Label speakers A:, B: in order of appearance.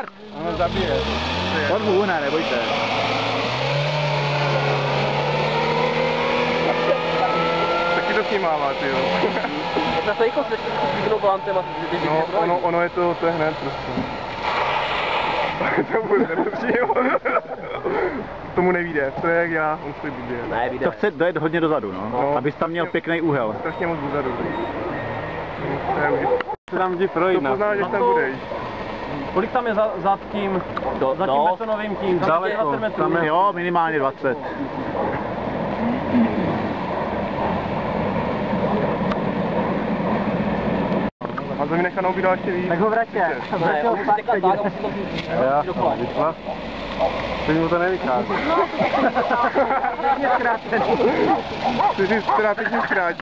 A: Start!
B: Ono zabije.
C: Mu uhne, nebojte.
B: Taky to s ním mává, ty jo.
A: Na to jako se špíknou volantem a ty
B: No, ono, ono je to, to je hned prostě. to bude nepřímo. Tomu nevíde, to je jak já, on stojí blbě.
A: Ne, vyjde.
C: To chce dojet hodně dozadu, no.
B: No.
C: Abys tam měl pěkný úhel.
B: Strašně moc dozadu. No, to je už.
D: Se tam jdi projít
B: To poznáš, že
D: na
B: tam budeš.
D: Kolik tam je za, za tím,
A: Do,
D: za tím
A: do,
D: betonovým tím? Tam je
C: Daleko,
D: 20 metrů.
C: tam je, jo, minimálně 20.
B: A to mi nechanou vydal ještě víc.
C: Tak ho vraťte.
A: a musí to být
D: Já, vyšla. Teď mu to nevychází.
B: Ty jsi teda teď už zkrátí.